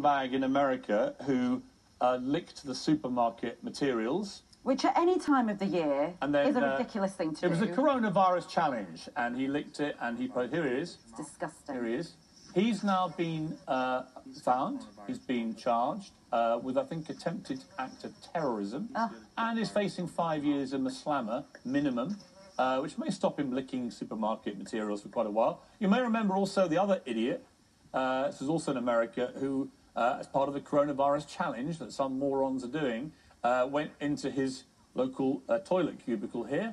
bag in America who uh, licked the supermarket materials. Which at any time of the year And then, is a uh, ridiculous thing to It do. It was a coronavirus challenge, and he licked it, and he put. Here he is. It's disgusting. Here he is. He's now been uh, found. He's been charged uh, with, I think, attempted act of terrorism, Ah. and is facing five years in the slammer minimum, uh, which may stop him licking supermarket materials for quite a while. You may remember also the other idiot. Uh, this is also in America, who, uh, as part of the coronavirus challenge that some morons are doing, uh, went into his local uh, toilet cubicle here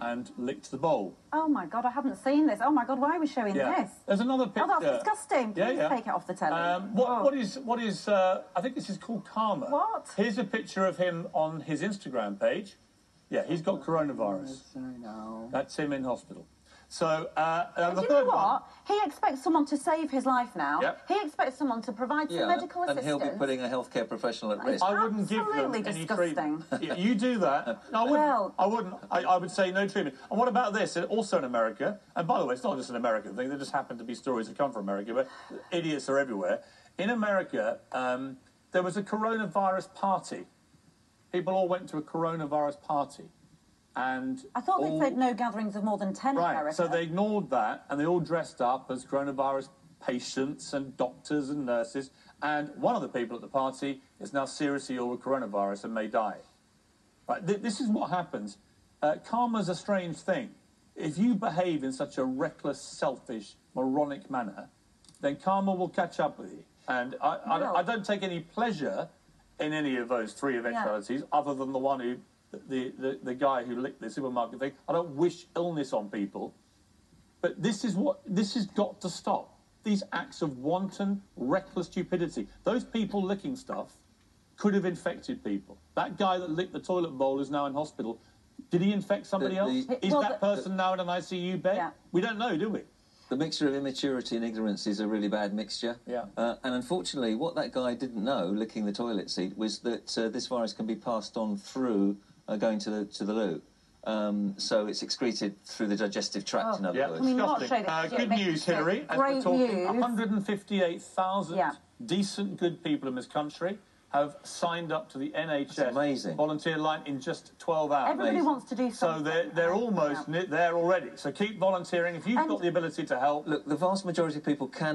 and licked the bowl. Oh my god, I haven't seen this. Oh my god, why are we showing Yeah. this? There's another picture. Oh, that's disgusting. Please Yeah, yeah. take it off the telly. Um, what, Oh. what is what is? Uh, I think this is called karma. What? Here's a picture of him on his Instagram page. Yeah, he's got coronavirus. I know. That's him in hospital. So uh, uh, Do you third know one. what? He expects someone to save his life now. Yep. He expects someone to provide some Yeah, medical and assistance. And he'll be putting a healthcare professional at risk. I wouldn't give them Absolutely any treatment. Yeah, you do that. No, I wouldn't. Well- I wouldn't. I, I would say no treatment. And what about this? Also in America, and by the way, it's not just an American thing. There just happen to be stories that come from America, but idiots are everywhere. In America, um, there was a coronavirus party. People all went to a coronavirus party, and I thought all- they said no gatherings of more than 10 in Right. So they ignored that, and they all dressed up as coronavirus patients and doctors and nurses. And one of the people at the party is now seriously ill with coronavirus and may die. Right. Th- this is what happens. Uh, karma's a strange thing. If you behave in such a reckless, selfish, moronic manner, then karma will catch up with you. And I, I, I don't take any pleasure in any of those three eventualities, other than the one who, the, the, the guy who licked the supermarket thing. I don't wish illness on people. But this is what this has got to stop. These acts of wanton, reckless stupidity. Those people licking stuff could have infected people. That guy that licked the toilet bowl is now in hospital. Did he infect somebody The- else? is Well, that the- person now in an ICU bed? Yeah. We don't know, do we? The mixture of immaturity and ignorance is a really bad mixture. Yeah. Uh, and unfortunately, what that guy didn't know, licking the toilet seat, was that uh, this virus can be passed on through uh, going to the to the loo. Um, so it's excreted through the digestive tract, Oh. in other Yeah, words. Can we not disgusting. show Uh, this? Yeah, good news, it Hillary. As great we're talking, news. 158,000 Yeah. decent, good people in this country have signed up to the NHS amazing. volunteer line in just 12 hours. Everybody Amazing. wants to do So something. they're, they're almost Yeah. there already. So keep volunteering. If you've And- got the ability to help, Look, the vast majority of people can